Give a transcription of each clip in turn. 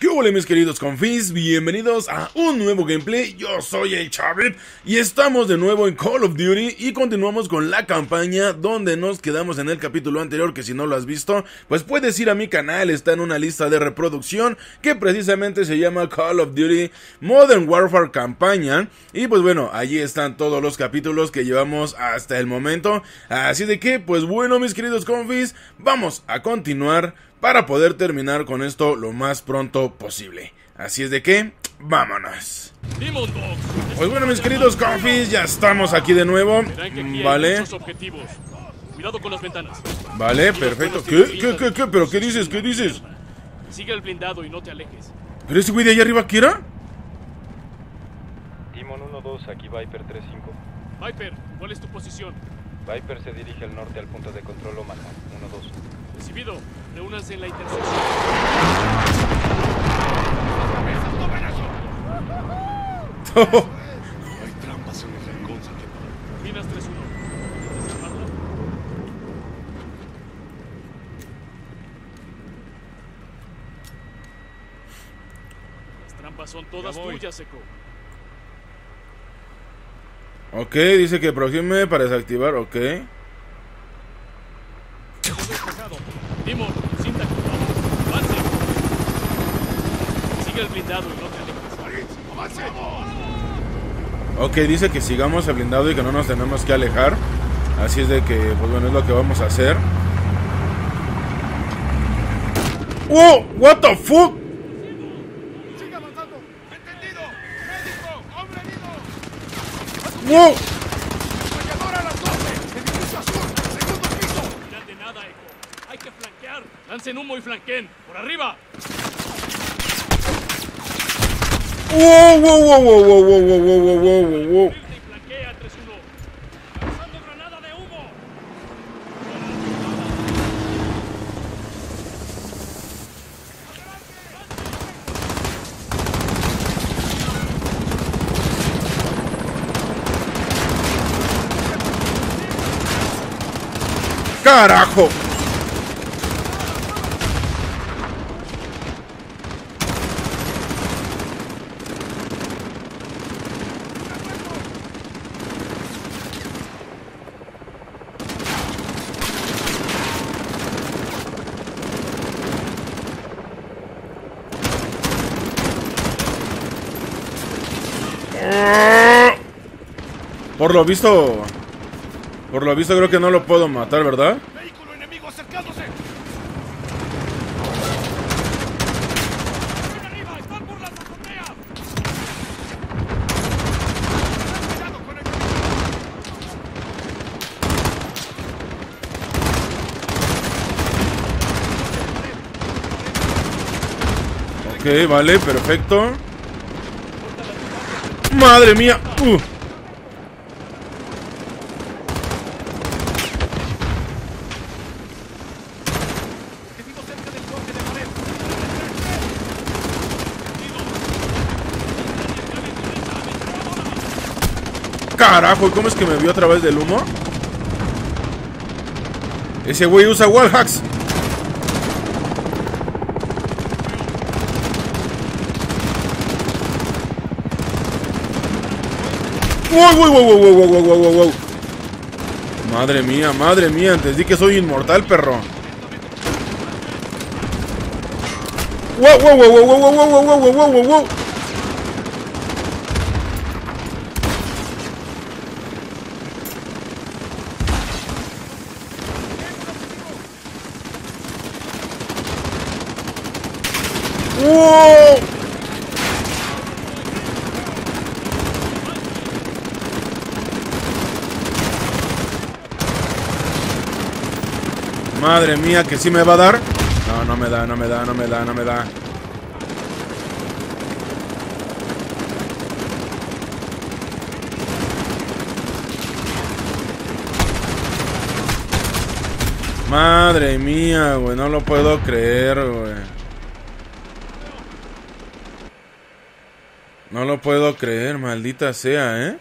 ¿Qué hola mis queridos confis? Bienvenidos a un nuevo gameplay, yo soy el Chavit y estamos de nuevo en Call of Duty y continuamos con la campaña donde nos quedamos en el capítulo anterior que si no lo has visto pues puedes ir a mi canal, está en una lista de reproducción que precisamente se llama Call of Duty Modern Warfare Campaña. Y pues bueno, allí están todos los capítulos que llevamos hasta el momento, así de que pues bueno mis queridos confis, vamos a continuar para poder terminar con esto lo más pronto posible. Así es de que, vámonos. Pues bueno, mis queridos confis, ya estamos aquí de nuevo. Vale. Cuidado con las ventanas. Vale, perfecto. ¿Qué? ¿Qué? ¿Qué? ¿Qué? ¿Pero qué dices? ¿Qué dices? Sigue el blindado y no te alejes. ¿Pero ese güey de allá arriba qué era? Timon 1-2, aquí Viper 3-5. Viper, ¿cuál es tu posición? Viper se dirige al norte al punto de control Omaha, 1-2. Recibido. Reúnanse en la intersección. Hay trampas en el rincón, sargento. Minas 3-1. ¿Quieres armarla? Las trampas son todas tuyas, Seco. ok, dice que aproxime para desactivar, ok. Sigue el blindado y no te alejes. Ok, dice que sigamos el blindado y que no nos tenemos que alejar. Así es de que, pues bueno, es lo que vamos a hacer. ¡Oh! ¿What the fuck? ¡Wow! ¡Rayador a las 12! ¡Edificio azul! ¡Segundo piso! Miran de nada, Echo. Hay que flanquear. Lancen humo y flanqueen. ¡Por arriba! ¡Wow, wow, wow, wow, wow, wow, wow, wow, wow, wow, wow! Irte y flanquea 3-1. Lanzando granada de humo. ¡Carajo! Por lo visto... Por lo visto creo que no lo puedo matar, ¿verdad? ¡Vehículo enemigo acercándose! ¡Ven arriba! ¡Están por las azoteas! ¡Cuidado con el Ok, vale, perfecto. Madre mía. Uh. objetivo cerca del corte de pared! Carajo, ¿cómo es que me vio a través del humo? Ese güey usa wallhacks. ¡Wow, wow, wow, wow, wow, wow, wow, wow, wow! Madre mía, madre mía, antes di que soy inmortal, perro. ¡Wow, wow, wow, wow, wow, wow, wow, wow, wow, wow, wow, Madre mía, que sí me va a dar. No, no me da, no me da, no me da, no me da. Madre mía, güey, no lo puedo creer, güey. Lo puedo creer, maldita sea, ¿eh?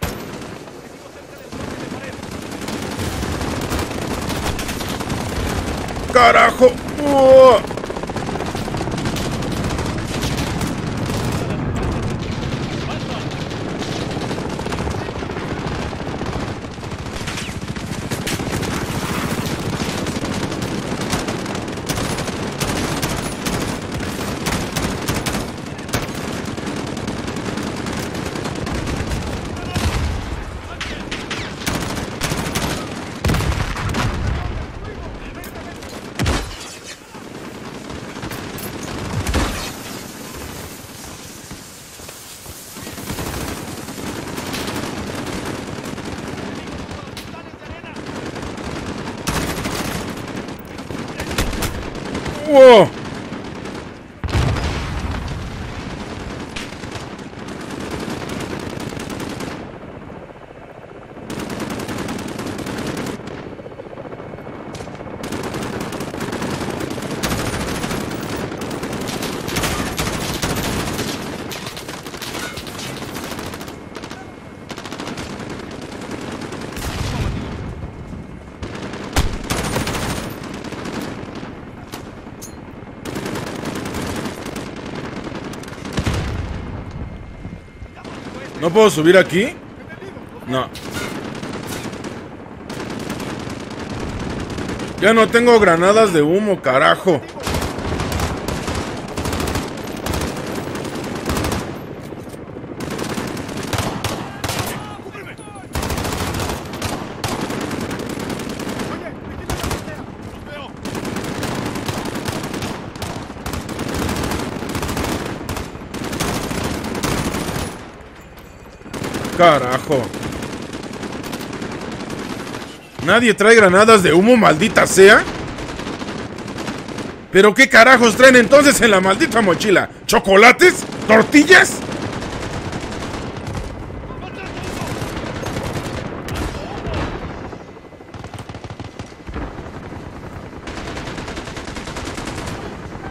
¡Carajo! ¡Wow! ¿No puedo subir aquí? No. Ya no tengo granadas de humo, carajo. Carajo. Nadie trae granadas de humo, maldita sea. ¿Pero qué carajos traen entonces en la maldita mochila? ¿Chocolates? ¿Tortillas?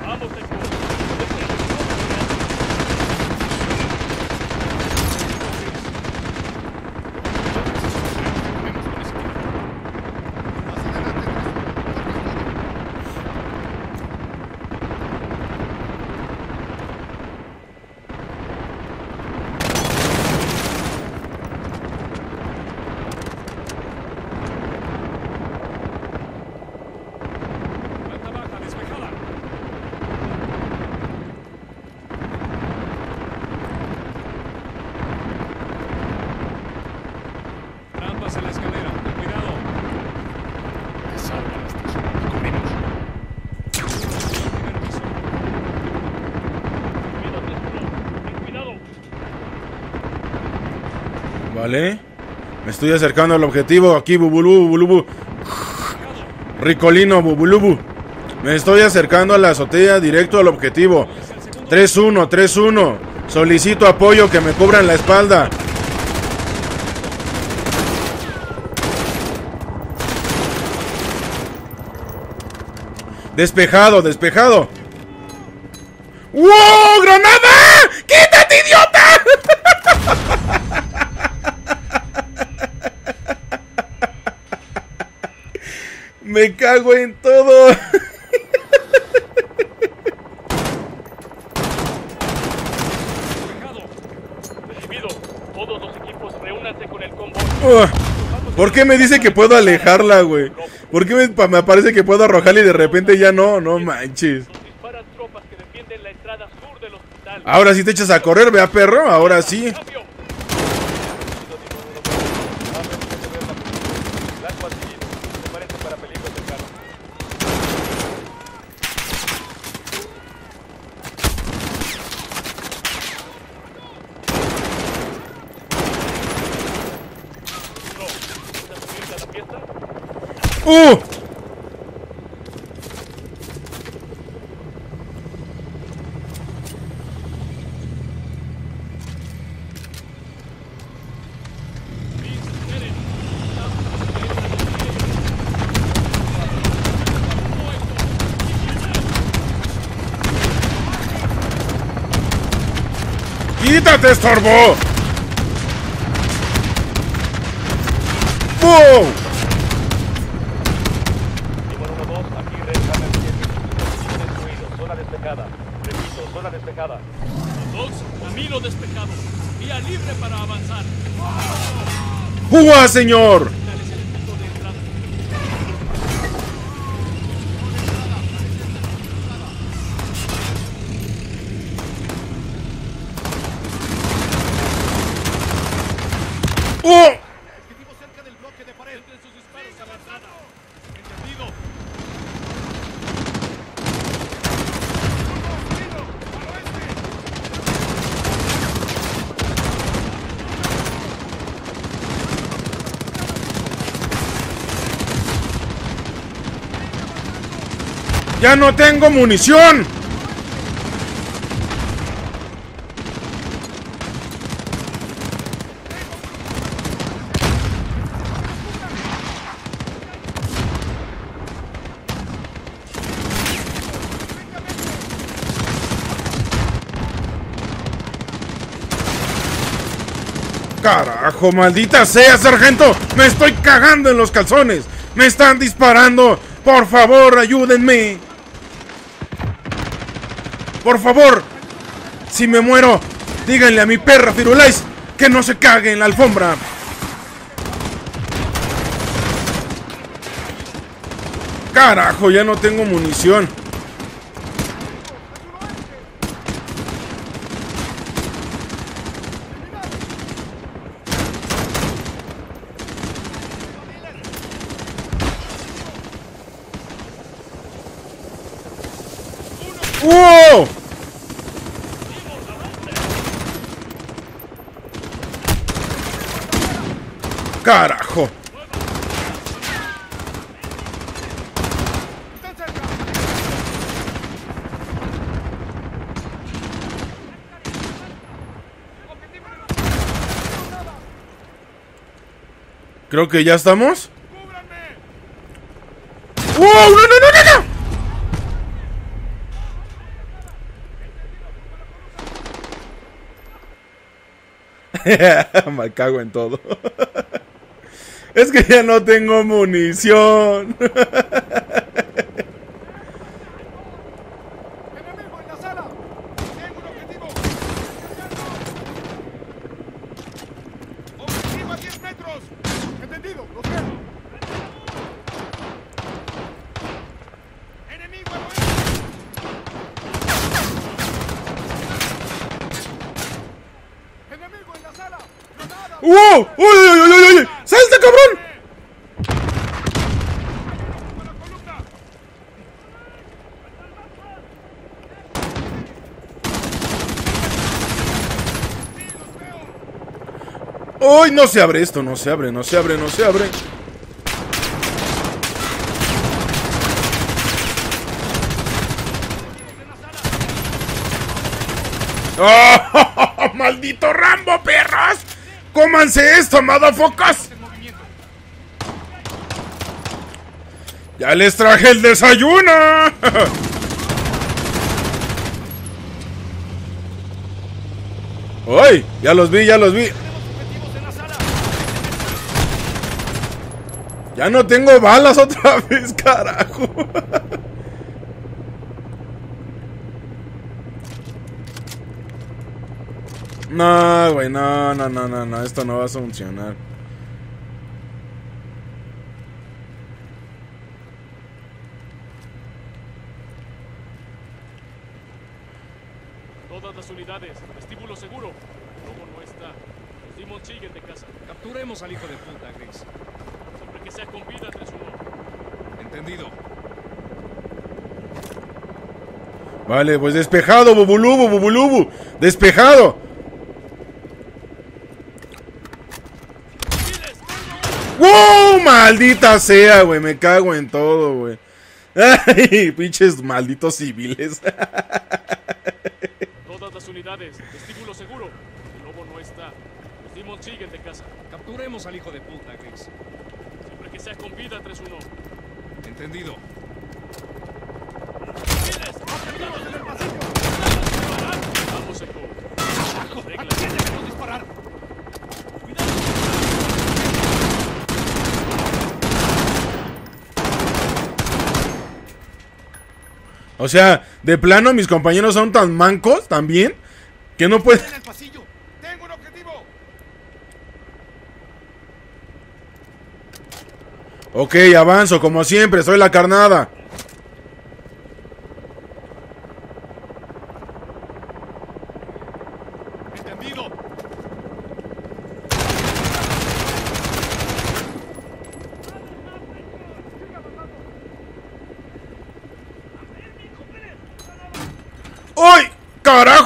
Vamos, Teco. Planta baja, despejada. Trampas en la escalera, ten cuidado. Que salgan estos. Corremos. Primer piso. Cuidado, Teco. Ten cuidado. Vale. Me estoy acercando al objetivo. Aquí, bubulubu, bubulubu. Ricolino, bubulubu. Me estoy acercando a la azotea directo al objetivo. 3-1, 3-1. Solicito apoyo que me cubran la espalda. Despejado, despejado. ¡Wow! ¡Granada! ¡Quítate, idiota! Me cago en todo. Todos los equipos reúnanse con el convoy. Ugh. ¿Por qué me dice que puedo alejarla, güey? ¿Por qué me, me aparece que puedo arrojarla y de repente ya no? No manches. Ahora sí te echas a correr, vea perro. Ahora sí. ¡Uh! ¡Quítate, estorbo! ¡Jugá, señor! Dale el punto de entrada. ¡Oh! Objetivo cerca del bloque de pared. Centren sus disparos a la entrada. Entendido. ¡Ya no tengo munición! Carajo, maldita sea, sargento. Me estoy cagando en los calzones. Me están disparando. Por favor, ayúdenme. Por favor. Si me muero, díganle a mi perra Firulais que no se cague en la alfombra. Carajo, ya no tengo munición. ¡Wow! ¡Carajo! Creo que ya estamos. ¡Wow! ¡No, no, no, no, no! Me cago en todo. es que ya no tengo munición. ¡Enemigo en la sala! ¡Tengo un objetivo! ¡Objetivo a 10 metros! ¡Entendido! ¡Lo quiero! ¡Enemigo al oeste! ¡Enemigo en la sala! ¡Granada! ¡Wow! ¡Uy, uy, uy, uy, uy! ¡Salta, cabrón! ¡Con la columna! ¡Sí, los veo! ¡Uy! No se abre esto, no se abre, no se abre, no se abre. ¡Oh! ¡Maldito Rambo, perros! ¡Cómanse esto, motherfuckers! ¡Ya les traje el desayuno! ¡Uy! Ya los vi, ya los vi. Ya no tengo balas otra vez, carajo. No, güey, no, no, no, no, no, esto no va a funcionar. Todas las unidades, vestíbulo seguro. El lobo no está. Los demons siguen de casa. Capturemos al hijo de puta, Gris. Siempre que sea con vida, 3-1. Entendido. Vale, pues despejado, bubulubu, bubulubu. Despejado. ¡Wow! Maldita sea, güey. Me cago en todo, güey. Ay, pinches malditos civiles. Todas las unidades, vestíbulo seguro. El lobo no está. Los demons siguen de casa. Capturemos al hijo de puta, Gris. Siempre que sea con vida, 3-1. Entendido. Vamos, disparar! O sea, de plano mis compañeros son tan mancos también que no pueden... ¡En el pasillo! ¡Tengo un objetivo! Ok, avanzo, como siempre, soy la carnada.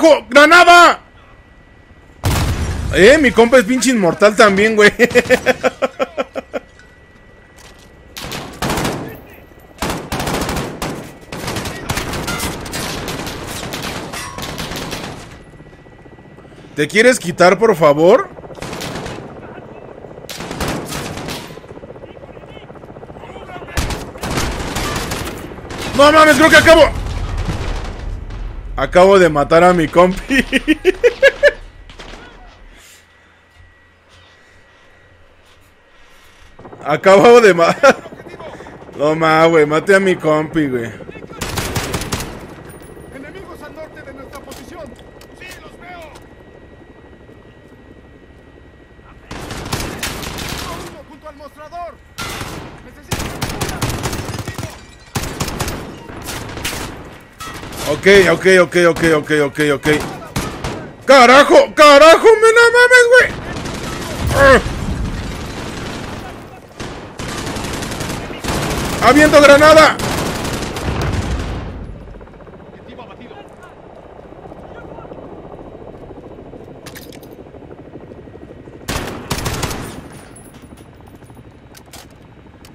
abajo! ¡Granada! Eh, mi compa es pinche inmortal también, güey. ¿Te quieres quitar, por favor? No mames, creo que acabo Acabo de matar a mi compi. Acabo de matar. No mames, güey, maté a mi compi, güey. Enemigos al norte de nuestra posición. Sí, los veo. Uno junto al mostrador. Necesito Ok, ok, ok, ok, ok, ok, ok. ¡Carajo! ¡Carajo! ¡Me no mames, güey! ¡Ah! ¡Aviento granada!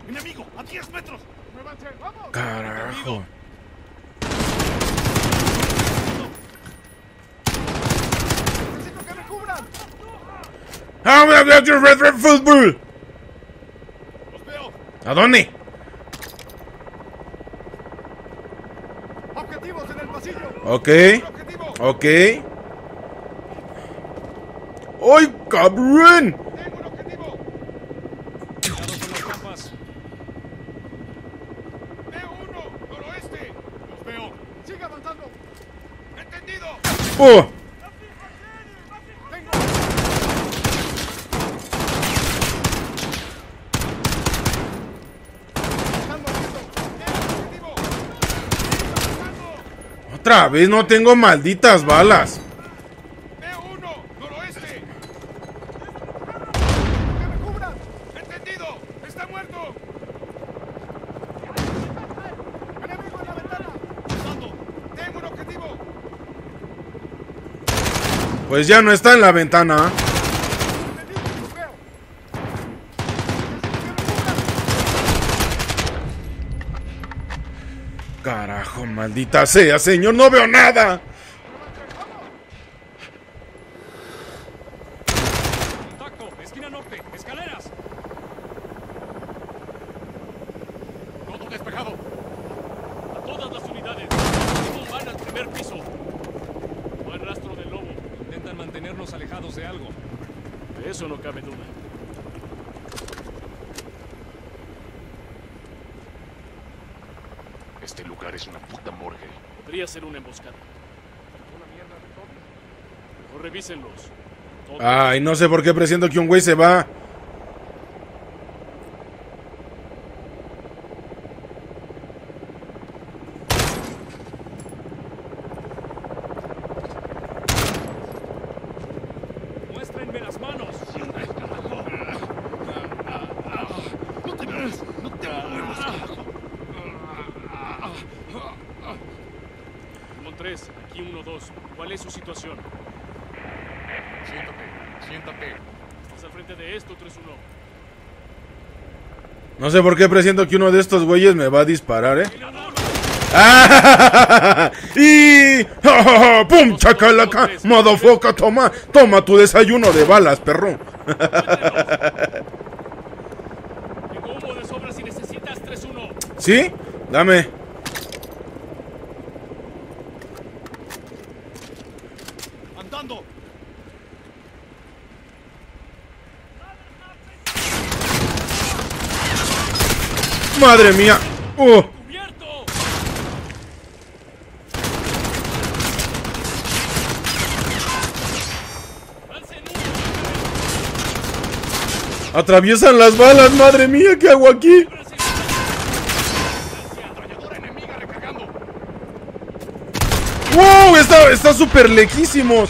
¡Enemigo! ¡A 10 metros! ¡Carajo! ¡Necesito que me cubran! ¡Ah, voy a ver tu Red Red Football! Los veo. ¿A dónde? ¡Objetivos en el pasillo! Ok, ok. ¡Ay, cabrón! ¡Tengo un objetivo! Cuidado con las rampas. ¡Veo uno! ¡Noroeste! Los veo. ¡Sigue avanzando! ¡Entendido! ¡Oh! ¡Tengo! ¡Están moviendo! ¡Tengo objetivo! ¡Avanzando! Otra vez no tengo malditas balas. Pues ya no está en la ventana. ¡Entendido! ¡Los veo! ¡Necesito que me cubran! Carajo, maldita sea, señor, no veo nada. Contacto. Esquina norte. Escaleras. Todo despejado. A todas las unidades. Equipo humano al primer piso. No hay rastro del lobo. Intentan mantenernos alejados de algo. De eso no cabe duda. Este lugar es una puta morgue. Podría ser una emboscada. Mejor revísenlos. Ay, no sé por qué presiento que un güey se va. Muéstrenme las manos. No te muevas. No te muevas. Montres, aquí 1-2. ¿Cuál es su situación? Siéntate. Siéntate. Estás al frente de esto, 3-1. No sé por qué presiento que uno de estos güeyes me va a disparar, ¿eh? ¡Ah! ¡Y! ¡Ja, ja, ja! ¡Pum! ¡Chacalaca! ¡Motherfucker! Toma, toma tu desayuno de balas, perro. Tengo humo de sobra si necesitas 3-1. ¿Sí? Dame. ¡Madre mía! ¡Uh! ¡Cubierto! ¡Lancen humo! ¡Atraviesan las balas! ¡Madre mía! ¿Qué hago aquí? ¡Wow! Está está súper lejísimos.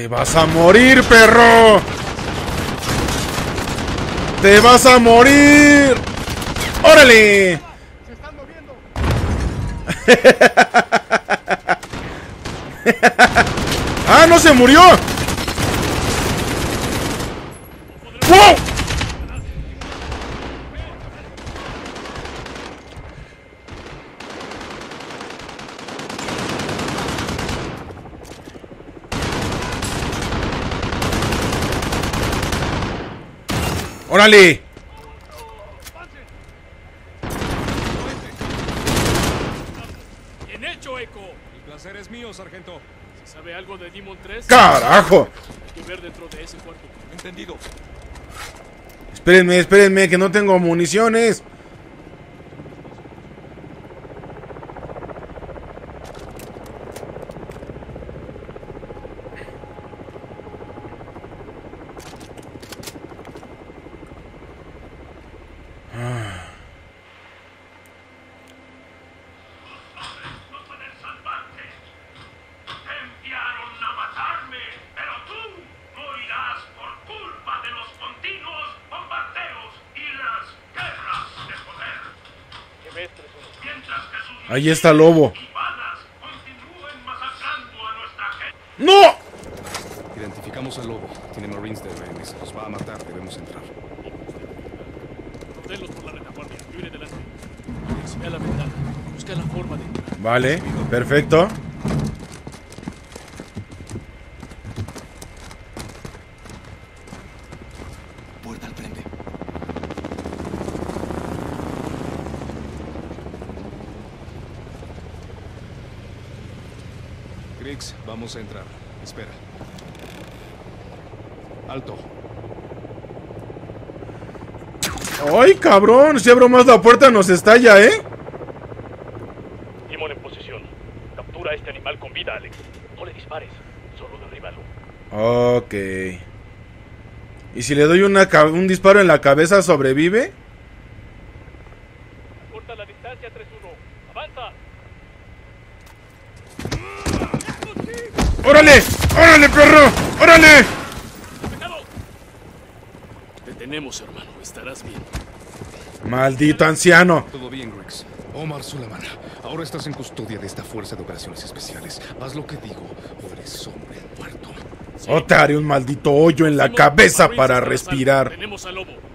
Te vas a morir, perro. Te vas a morir. ¡Órale! ¡Se están moviendo! ¡Ah, no se murió! ¡Wow! ¡Órale! Bien hecho, Echo. El placer es mío, sargento. ¿Se sabe algo de Demon 3? ¡Carajo! Hay que ver dentro de ese cuarto. Entendido. Espérenme, espérenme, que no tengo municiones. no pueden salvarte. Te enviaron a matarme, pero tú morirás por culpa de los continuos bombardeos y las guerras de poder. ¿Qué ves, 3-1? Mientras que sus Ahí está Lobo. ¡No! Identificamos al lobo. Tiene Marines de rehenes. Los va a matar. Debemos entrar. Rodenlos por la retaguardia. Libre delante. Alex, ve a la ventana. Busca la forma de entrar. Vale, perfecto. Griggs, vamos a entrar. Espera. Alto. ¡Ay, cabrón! Si abro más la puerta nos estalla, ¿eh? Timón en posición. Captura a este animal con vida, Alex. No le dispares, solo derríbalo. Ok. ¿Y si le doy una un disparo en la cabeza, sobrevive? Corta la distancia, 3-1. ¡Avanza! ¡Órale! ¡Órale, perro! ¡Órale! ¡Despejado! Te tenemos, hermano. Estarás bien. Maldito anciano. Todo bien, Griggs. Omar Suleiman, ahora estás en custodia de esta fuerza de operaciones especiales. Haz lo que digo o eres hombre muerto. O te haré un maldito hoyo en la cabeza para respirar. Tenemos al lobo.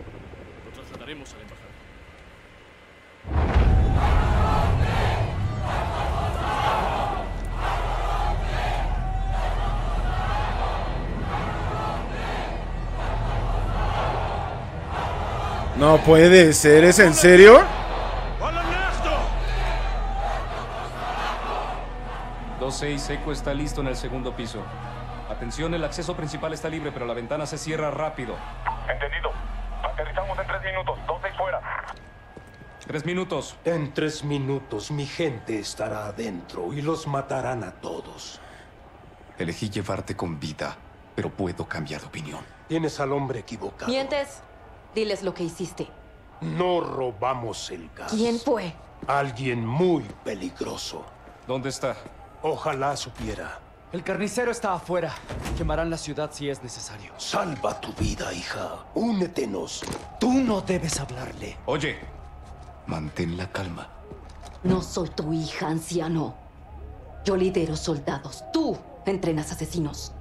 No puede ser, ¿es en serio? 2-6 Seco está listo en el segundo piso. Atención, el acceso principal está libre, pero la ventana se cierra rápido. Entendido. Aterrizamos en 3 minutos. 2-6 fuera. Tres minutos. En tres minutos mi gente estará adentro y los matarán a todos. Elegí llevarte con vida, pero puedo cambiar de opinión. Tienes al hombre equivocado. ¿Mientes? Diles lo que hiciste. No robamos el gas. ¿Quién fue? Alguien muy peligroso. ¿Dónde está? Ojalá supiera. El carnicero está afuera. Quemarán la ciudad si es necesario. Salva tu vida, hija. Únetenos. Tú no debes hablarle. Oye, mantén la calma. No soy tu hija, anciano. Yo lidero soldados. Tú entrenas asesinos.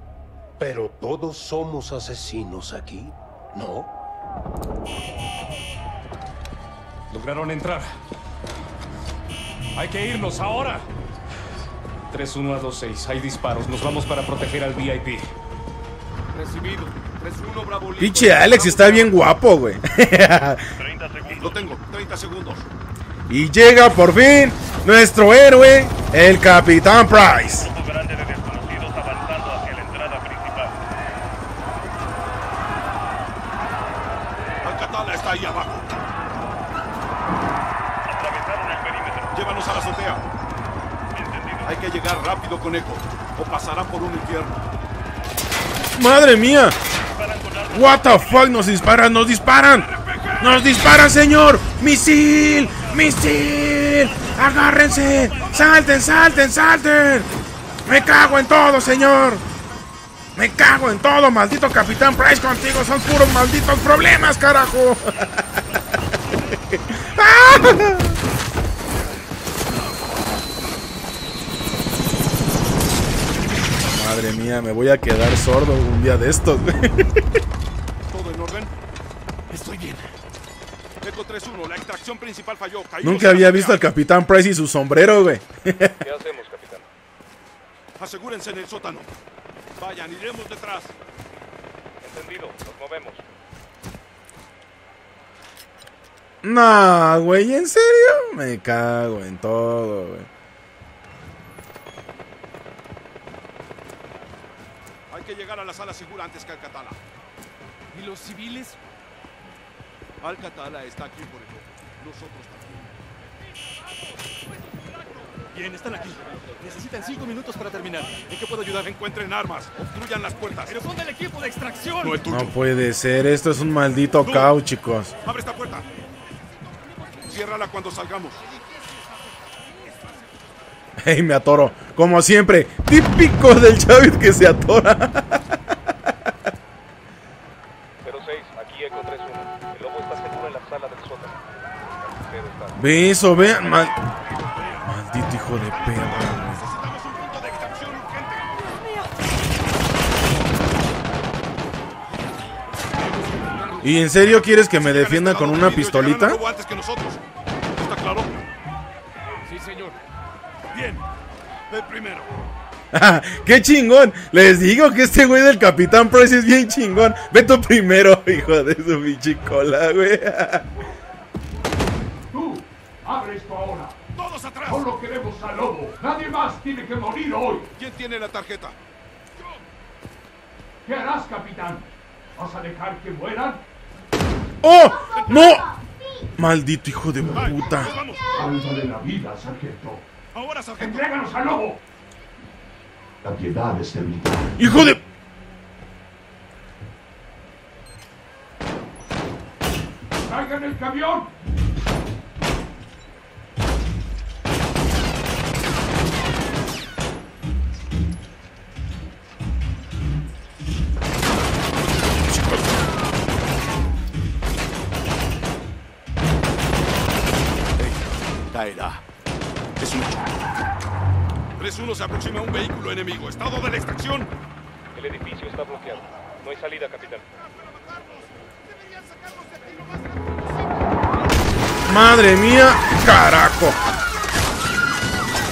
Pero todos somos asesinos aquí, ¿no? Lograron entrar. Hay que irnos ahora. 3-1 a 2-6. Hay disparos. Nos vamos para proteger al VIP. Recibido. 3-1 Bravo Lincoln. Pinche Alex está bien guapo, güey. 30 segundos. Lo tengo. 30 segundos. y llega por fin nuestro héroe, el Capitán Price. Grupo grande de desconocidos avanzando hacia la entrada principal. Alcatala está ahí abajo. Atravesaron el perímetro. Llévanos a la azotea. Entendido. Hay que con Echo. O pasará por un infierno. Madre mía. What the fuck, nos disparan, nos disparan. Nos disparan, señor. Misil, misil. Agárrense. Salten, salten, salten. Me cago en todo, señor. Me cago en todo, maldito Capitán Price contigo. Son puros malditos problemas, carajo. ¡Ah! Madre mía, me voy a quedar sordo un día de estos. güey. ¿Todo en orden? Estoy bien. Echo 3-1. La extracción principal falló. Nunca había visto al Capitán Price y su sombrero, güey. ¿Qué hacemos, capitán? Asegúrense en el sótano. Vayan, iremos detrás. Entendido. Nos movemos. Nah, güey, ¿en serio? Me cago en todo, güey. Que llegar a la sala segura antes que Alcatala. ¿Y los civiles? Alcatala está aquí por el Nosotros también. Bien, están aquí. Necesitan cinco minutos para terminar. ¿En qué puedo ayudar? Encuentren armas. Obstruyan las puertas. ¡Pero son del equipo de extracción! No. No puede ser, esto es un maldito caos, chicos. Abre esta puerta. Ciérrala cuando salgamos. Hey, me atoro. Como siempre, típico del Chávez que se atora. 06, aquí Eco 3-1. El lobo está seguro en la sala del sótano. Ve eso, vean. mal- Maldito hijo de perra, güey. Necesitamos un punto de extracción urgente. ¿Y en serio quieres que me defienda con una pistolita? al lobo antes que nosotros. Bien. Ve primero. ¡Qué chingón! Les digo que este güey del Capitán Price es bien chingón. Ve tú primero, hijo de su pinche cola, güey. Tú, abre esto ahora. ¡Todos atrás! Solo queremos al lobo. Nadie más tiene que morir hoy. ¿Quién tiene la tarjeta? ¿Qué harás, capitán? ¿Vas a dejar que mueran? ¡Oh! ¡No! Maldito hijo de puta. Sálvale la vida, sargento. Ahora, sargento. ¡Entréganos al lobo! La piedad es debilidad. ¡Hijo de... ¡Traigan el camión! Caerá. Es un hecho. 3-1 se aproxima a un vehículo enemigo. Estado de la extracción. El edificio está bloqueado. No hay salida, capitán. Madre mía, carajo.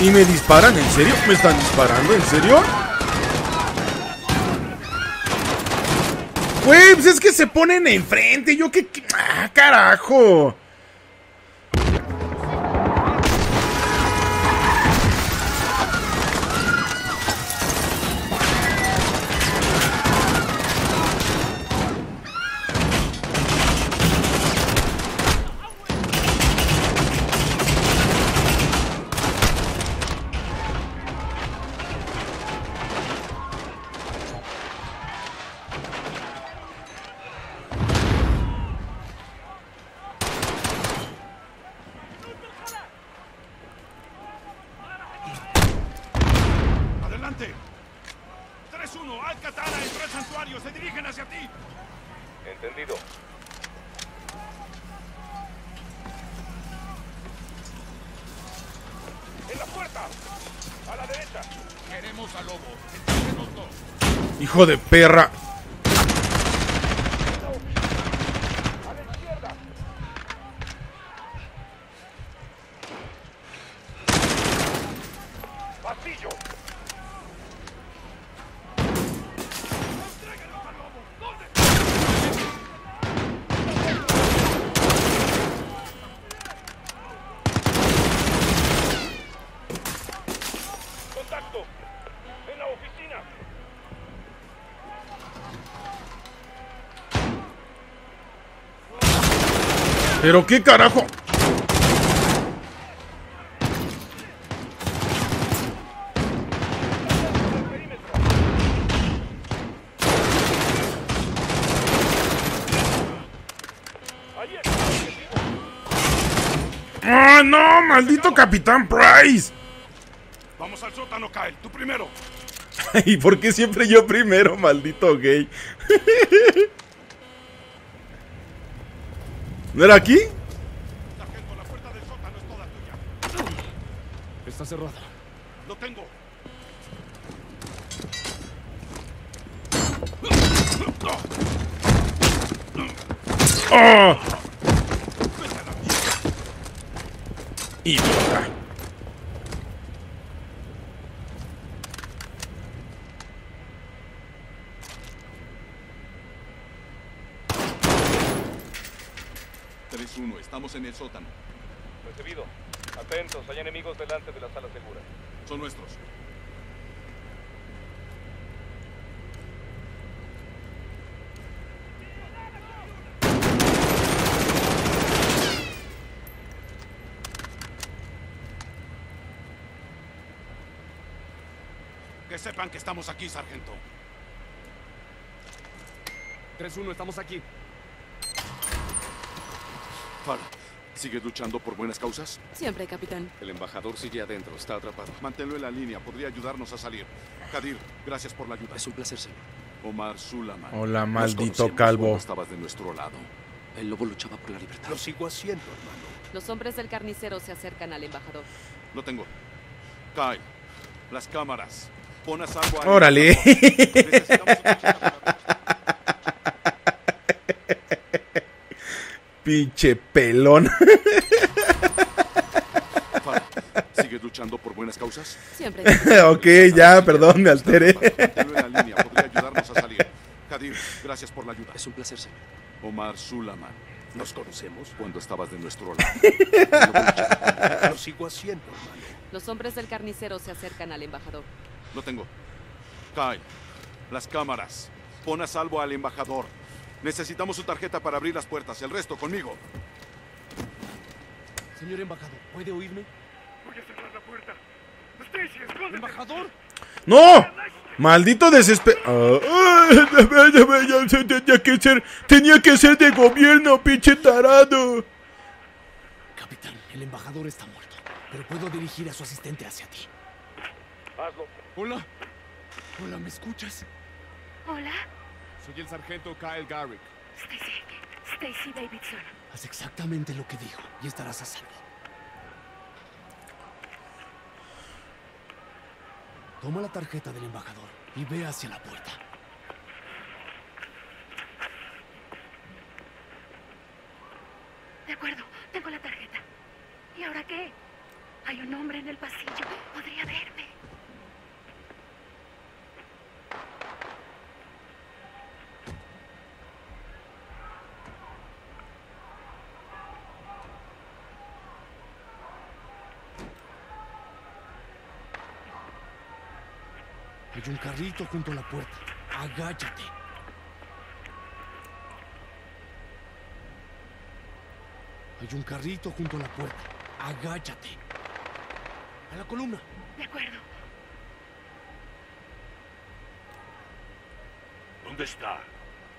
¿Y me disparan? ¿En serio? ¿Me están disparando? ¿En serio? Güey, pues es que se ponen enfrente. Yo que... que- ¡Ah, carajo! Hijo de perra. Pasillo. sargento! ¡En la oficina! ¿Pero qué carajo? ¡Ah, no! ¡Maldito Capitán Price! Vamos al sótano, Kyle. Tú primero. ¿Y por qué siempre yo primero, maldito gay? ¿No era aquí? Sargento, la puerta del sótano es toda tuya. Está cerrada. Lo tengo. ¡Oh! Idiota. Tres en el sótano. Recibido. Atentos, hay enemigos delante de la sala segura. Son nuestros. Que sepan que estamos aquí, sargento. 3-1, estamos aquí. Fara, ¿sigues luchando por buenas causas? Siempre, capitán. El embajador sigue adentro, está atrapado. Manténlo en la línea, podría ayudarnos a salir. Kadir, gracias por la ayuda. Es un placer, señor. Omar Sulaman. Hola, maldito calvo. estabas de nuestro lado. El lobo luchaba por la libertad. Lo sigo haciendo, hermano. Los hombres del carnicero se acercan al embajador. Lo tengo. Kyle, las cámaras. Pon a salvo a... Órale. Necesitamos un cochero para- Pinche pelón. ¿sigues luchando por buenas causas? Siempre. ok, ya, perdón, me alteré. Kadir, gracias por la ayuda. Es un placer, señor. Omar Sulaman, ¿Nos conocemos? cuando estabas de nuestro lado. Lo sigo haciendo, hermano. Los hombres del carnicero se acercan al embajador. Lo tengo. Kyle, las cámaras. Pon a salvo al embajador. Necesitamos su tarjeta para abrir las puertas. El resto conmigo. Señor embajador, ¿puede oírme? Voy a cerrar la puerta. Stacy, escóndete. ¿Embajador? ¡No! ¡Maldito desesper... Ah, tenía que ser... Tenía que ser de gobierno, pinche tarado. Capitán, el embajador está muerto, pero puedo dirigir a su asistente hacia ti. Hazlo. Hola. Hola, ¿me escuchas? Hola, Soy el sargento Kyle Garrick. Stacy. Stacy Davidson. Haz exactamente lo que dijo y estarás a salvo. Toma la tarjeta del embajador y ve hacia la puerta. De acuerdo, tengo la tarjeta. ¿Y ahora qué? Hay un hombre en el pasillo. Podría verme. Hay un carrito junto a la puerta. Agáchate. Hay un carrito junto a la puerta. Agáchate. A la columna. De acuerdo. ¿Dónde está?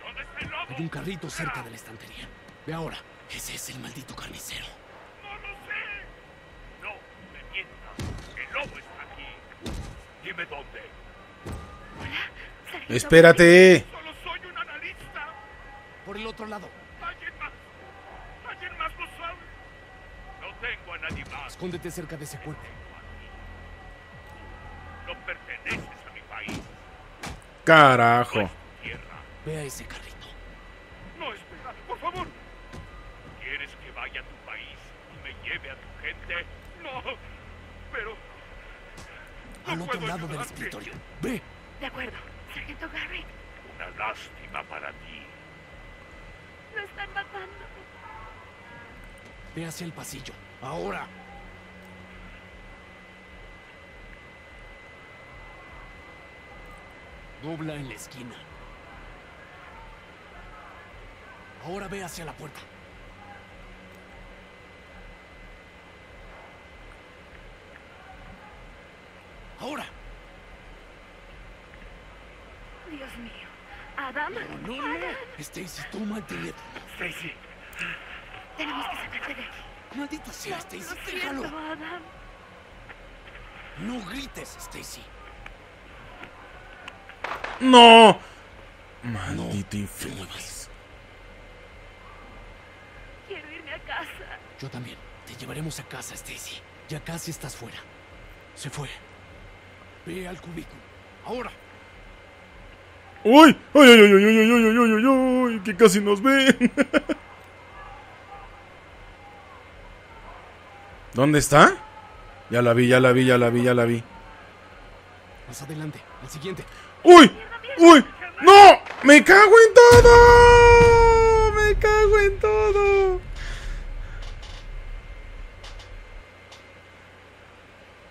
¿Dónde está el lobo? Hay un carrito cerca de la estantería. Ve ahora. Ese es el maldito carnicero. No lo sé. No, me mientas. El lobo está aquí. Dime dónde. Espérate. Solo soy un analista. Por el otro lado. ¿Alguien más? ¿Alguien más lo sabe? No tengo a nadie más. Escóndete cerca de ese cuerpo. No perteneces a mi país. Carajo. Tierra. Ve a ese carrito. No, espera, por favor. ¿Quieres que vaya a tu país y me lleve a tu gente? No, pero... no Al otro puedo lado del ayudarte. escritorio. Ve. De acuerdo, sargento Garrett. Una lástima para ti. Lo están matando. Ve hacia el pasillo. Ahora. Dobla en la esquina. Ahora ve hacia la puerta. Ahora. Dios mío. Adam. No, no. Adam. Stacy, toma el teléfono. Stacy. Tenemos que sacarte de aquí. Maldita sea, Stacy, Lo déjalo. Adam. No grites, Stacy. ¡No! Maldito infeliz. Quiero irme a casa. Yo también. Te llevaremos a casa, Stacy. Ya casi estás fuera. Se fue. Ve al cubículo. Ahora. ¡Uy! ¡Ay, ay, ay, ay, ay, ay, ay, ay, ay, ay! ¡Que casi nos ven! ¿Dónde está? Ya la vi, ya la vi, ya la vi, ya la vi. Más adelante. Al siguiente. ¡Uy! ¡Uy! ¡No! ¡Me cago en todo! ¡Me cago en todo!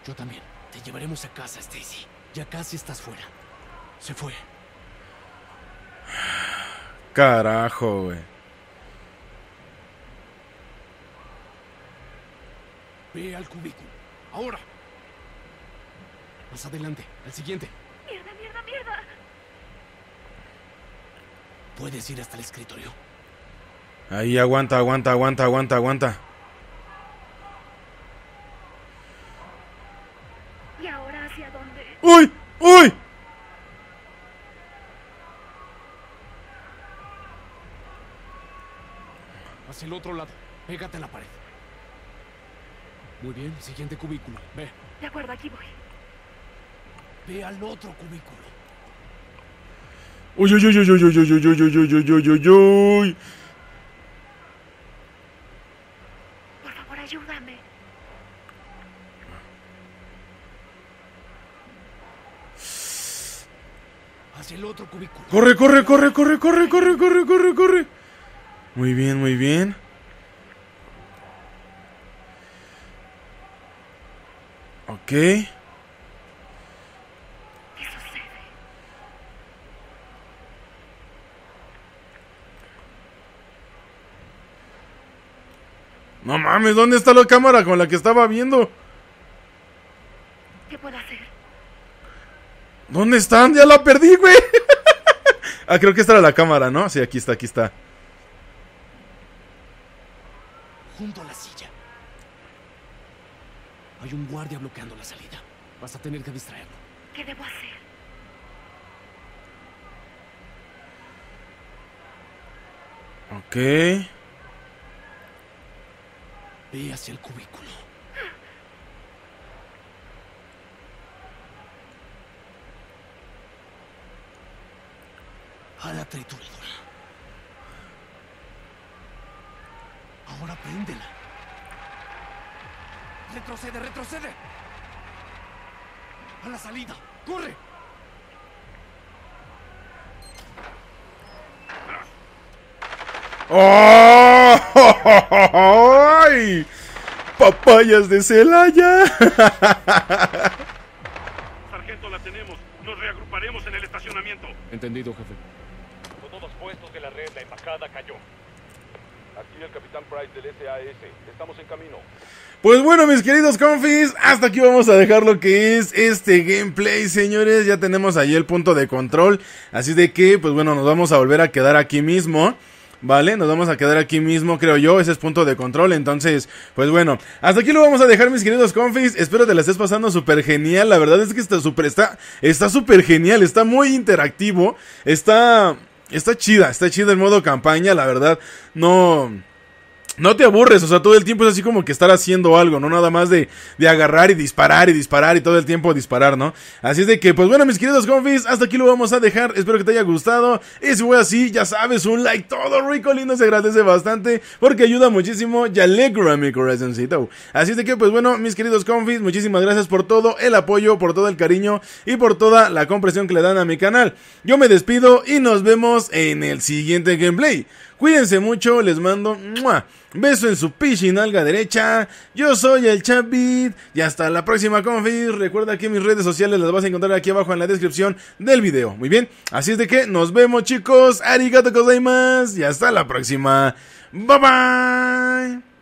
Yo también. Te llevaremos a casa, Stacy. Ya casi estás fuera. Se fue. Carajo, güey. Ve al cubículo. Ahora. Más adelante. Al siguiente. Mierda, mierda, mierda. Puedes ir hasta el escritorio. Ahí, aguanta, aguanta, aguanta, aguanta, aguanta. ¿Y ahora hacia dónde? ¡Uy! ¡Uy! Hacia el otro lado. Pégate a la pared. Muy bien. Siguiente cubículo. Ve. De acuerdo, aquí voy. Ve al otro cubículo. ¡Uy, uy, uy, uy, uy, uy, uy, uy, uy, uy, uy, uy, uy, uy! Por favor, ayúdame. Hacia el otro cubículo. ¡Corre, corre, corre, corre, corre, corre, corre, corre, corre! Muy bien, muy bien. ¿Qué sucede? No mames, ¿dónde está la cámara con la que estaba viendo? ¿Qué puedo hacer? ¿Dónde están? Ya la perdí, güey. ah, creo que esta era la cámara, ¿no? Sí, aquí está, aquí está. Junto a la silla. Hay un guardia bloqueando la salida. Vas a tener que distraerlo. ¿Qué debo hacer? Ok. Ve hacia el cubículo. A la trituradora. Ahora préndela. Retrocede, retrocede. A la salida. ¡Corre! ¡Oh! ¡Ay! ¡Papayas de Celaya! Sargento, la tenemos. Nos reagruparemos en el estacionamiento. Entendido, jefe. Con todos puestos en la red, la embajada cayó. Aquí el capitán Price del SAS. Estamos en camino. Pues bueno, mis queridos confis, hasta aquí vamos a dejar lo que es este gameplay, señores. Ya tenemos ahí el punto de control. Así de que, pues bueno, nos vamos a volver a quedar aquí mismo. ¿Vale? Nos vamos a quedar aquí mismo, creo yo. Ese es punto de control. Entonces, pues bueno, hasta aquí lo vamos a dejar, mis queridos confis. Espero te la estés pasando súper genial. La verdad es que está súper, está, está súper genial. Está muy interactivo. Está, está chida, está chida el modo campaña. La verdad, no. No te aburres, o sea, todo el tiempo es así como que estar haciendo algo, no nada más de, de agarrar y disparar y disparar y todo el tiempo disparar, ¿no? Así es de que, pues bueno, mis queridos confis, hasta aquí lo vamos a dejar, espero que te haya gustado, y si fue así, ya sabes, un like todo rico, lindo, se agradece bastante, porque ayuda muchísimo y alegra mi corazoncito. Así es de que, pues bueno, mis queridos confis, muchísimas gracias por todo el apoyo, por todo el cariño y por toda la compresión que le dan a mi canal. Yo me despido y nos vemos en el siguiente gameplay. Cuídense mucho, les mando ¡mua! beso en su nalga derecha. Yo soy el Chavit y hasta la próxima confi. Recuerda que mis redes sociales las vas a encontrar aquí abajo en la descripción del video. Muy bien, así es de que nos vemos chicos. Arigato gozaimasu y hasta la próxima. Bye bye.